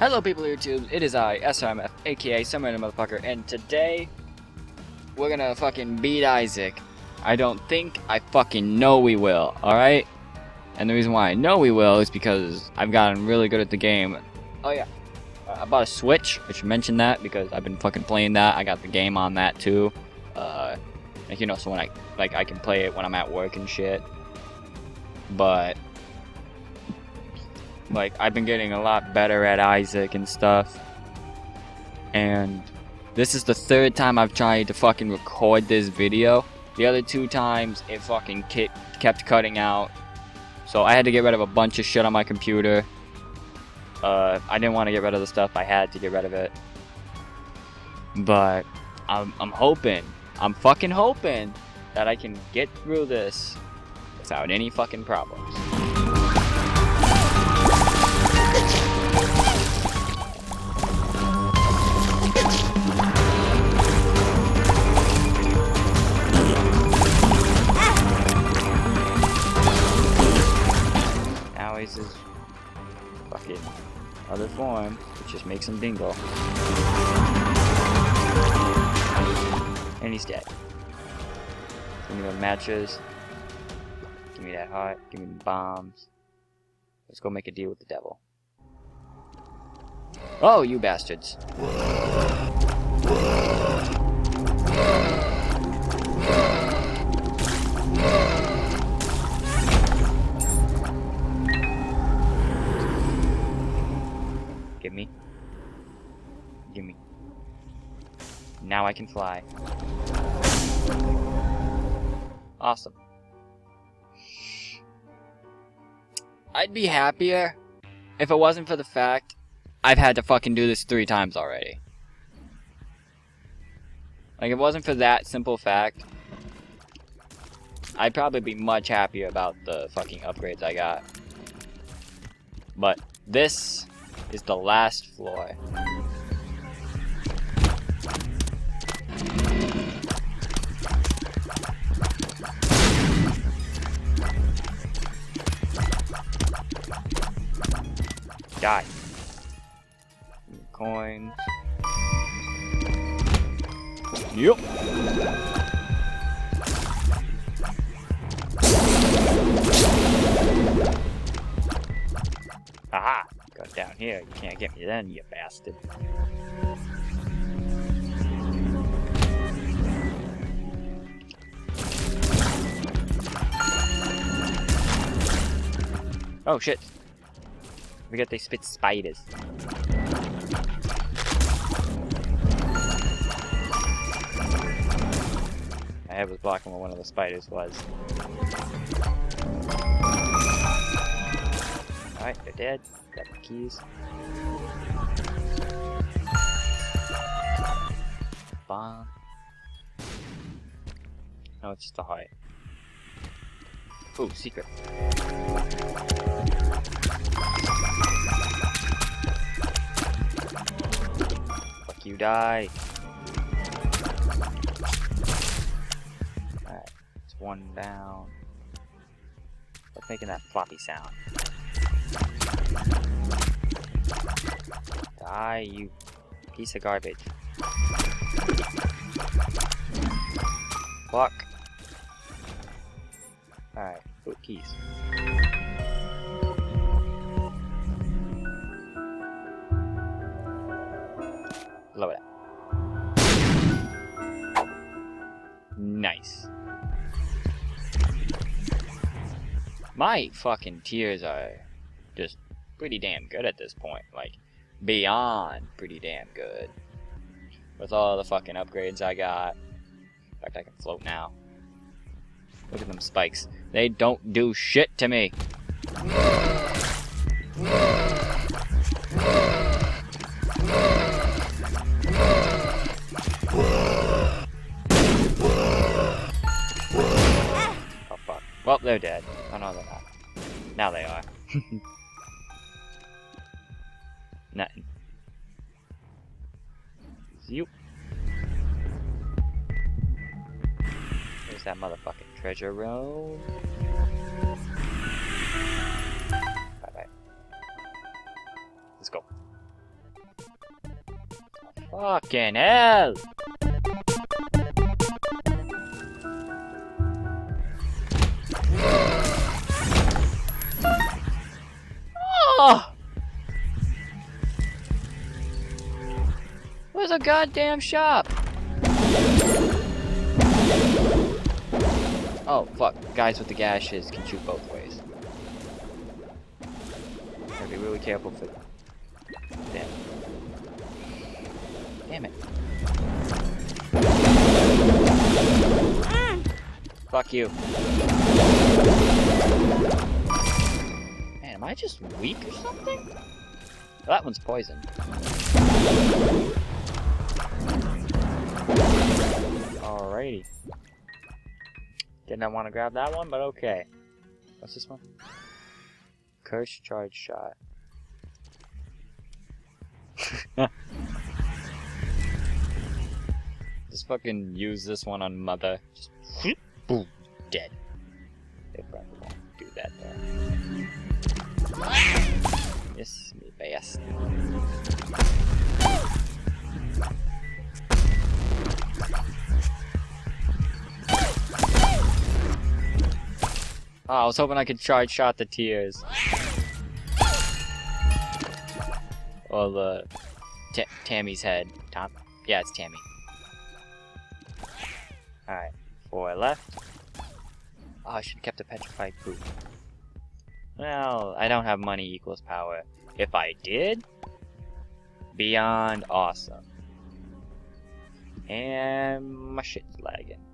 Hello people YouTube, it is I, SRMF, aka Summer Motherfucker, and today we're gonna fucking beat Isaac. I don't think, I fucking know we will, alright? And the reason why I know we will is because I've gotten really good at the game. Oh yeah, uh, I bought a Switch, I should mention that because I've been fucking playing that. I got the game on that too. Uh, like, you know, so when I, like, I can play it when I'm at work and shit. But like I've been getting a lot better at Isaac and stuff. And this is the third time I've tried to fucking record this video. The other two times it fucking kept cutting out. So I had to get rid of a bunch of shit on my computer. Uh, I didn't want to get rid of the stuff. I had to get rid of it. But I'm, I'm hoping, I'm fucking hoping that I can get through this without any fucking problems. Form, which just makes him dingle. And he's dead. Give me the matches. Give me that heart. Give me the bombs. Let's go make a deal with the devil. Oh, you bastards. Give me. Give me. Now I can fly. Awesome. I'd be happier if it wasn't for the fact I've had to fucking do this three times already. Like, if it wasn't for that simple fact, I'd probably be much happier about the fucking upgrades I got. But this is the last floor. Die. Coins. Yep. Aha! Down here. You can't get me then, you bastard. Oh shit. We got they spit spiders. Head was blocking where one of the spiders was. Alright, they're dead. Got the keys. Bomb. No, it's just a heart. Oh, secret. Fuck you, die. Alright, it's one down. What's making that floppy sound? Die, you piece of garbage. Fuck. Alright, put keys. It up. Nice. My fucking tears are just pretty damn good at this point. Like, beyond pretty damn good. With all the fucking upgrades I got. In fact, I can float now. Look at them spikes. They don't do shit to me. Oh fuck. Well, they're dead. Oh no, they're not. Now they are. you. There's that motherfucking treasure room. Bye bye. Let's go. Fucking hell! A goddamn shop? Oh, fuck. Guys with the gashes can shoot both ways. Gotta be really careful for... Damn. Damn it. Fuck you. Man, am I just weak or something? That one's poisoned. Alrighty. Didn't want to grab that one, but okay. What's this one? Curse charge shot. Just fucking use this one on mother. Just boom, dead. They probably won't do that though. Yes, me best. Oh, I was hoping I could charge shot the tears. Or the T Tammy's head. Tom? Yeah, it's Tammy. Alright, four left. Oh, I should have kept a petrified boot. Well, I don't have money equals power. If I did, beyond awesome. And my shit's lagging.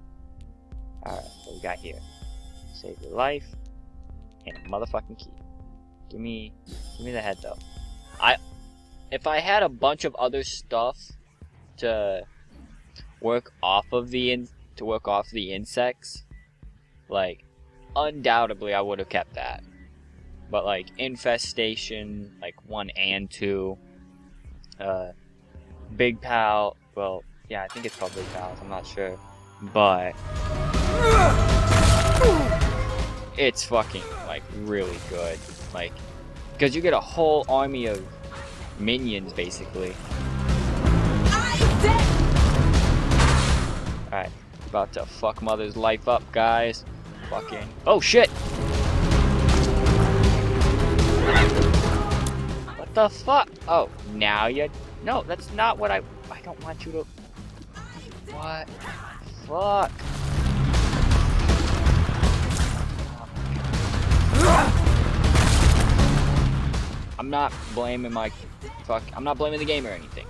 Alright, what we got here? Save your life. And a motherfucking key. Give me give me the head though. I if I had a bunch of other stuff to work off of the in to work off the insects, like undoubtedly I would have kept that. But like infestation, like one and two, uh, big pal. Well, yeah, I think it's called big pals. I'm not sure, but it's fucking like really good. Like, because you get a whole army of minions basically. Alright, about to fuck mother's life up, guys. Fucking. Oh shit! What the fuck? Oh, now you. No, that's not what I. I don't want you to. What? Fuck. I'm not blaming my fuck. I'm not blaming the game or anything.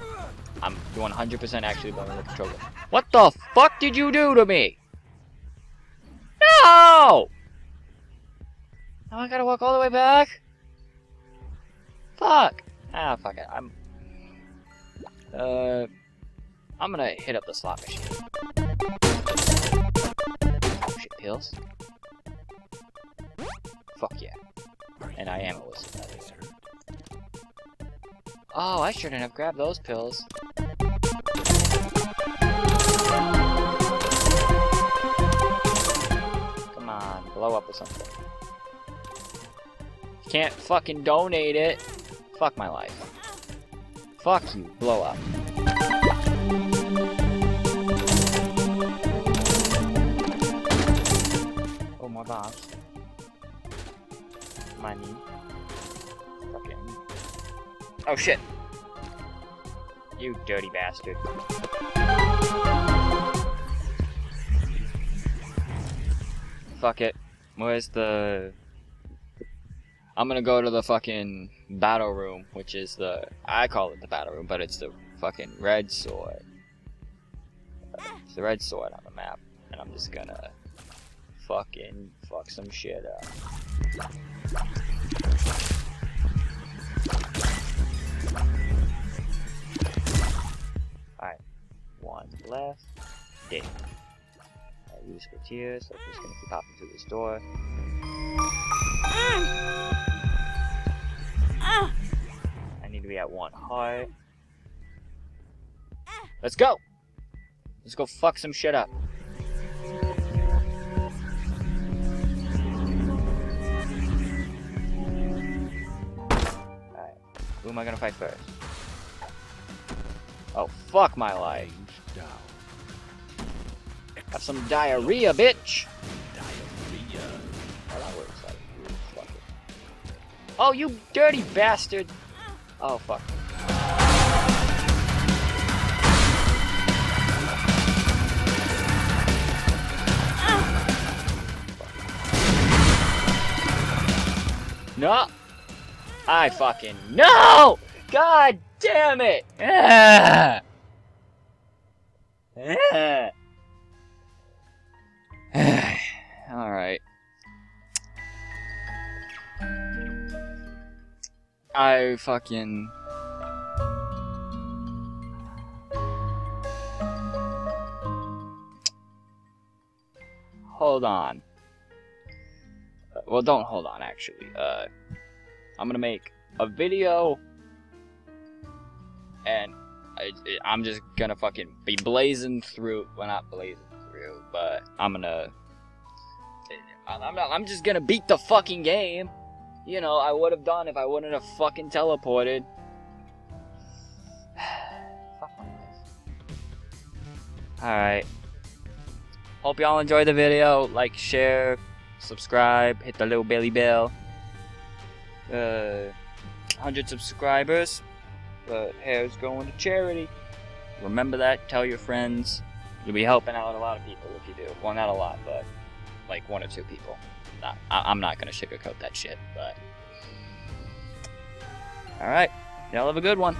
I'm 100% actually blaming the controller. What the fuck did you do to me? No! Now I gotta walk all the way back? Fuck. Ah, fuck it. I'm. Uh. I'm gonna hit up the slot machine. Oh shit, pills? Fuck yeah. And I am a whistle. Oh, I shouldn't have grabbed those pills. Come on, blow up or something. Can't fucking donate it. Fuck my life. Fuck you, blow up. Oh shit. You dirty bastard. Fuck it. Where's the... I'm gonna go to the fucking battle room, which is the... I call it the battle room, but it's the fucking red sword. It's the red sword on the map. And I'm just gonna fucking fuck some shit up. Alright, one left. Dead. I use for tears, so I'm just gonna keep hopping through this door. I need to be at one heart. Let's go! Let's go fuck some shit up. Who am I gonna fight first? Oh, fuck my life. Got some diarrhea, bitch! Well, oh, that works like, fuck it. Oh, you dirty bastard! Oh, fuck. No! I fucking no! God damn it! Ah! Alright. I fucking. Hold on. Well, don't hold on, actually. Uh, I'm gonna make a video, and I, I'm just gonna fucking be blazing through. Well, not blazing through, but I'm gonna. I'm not. I'm just gonna beat the fucking game. You know, I would have done if I wouldn't have fucking teleported. Alright. Hope y'all enjoyed the video. Like, share, subscribe, hit the little belly bell. Uh, 100 subscribers. but hair's going to charity. Remember that. Tell your friends. You'll be helping out a lot of people if you do. Well, not a lot, but like one or two people. Not, I, I'm not gonna sugarcoat that shit, but. Alright. Y'all have a good one.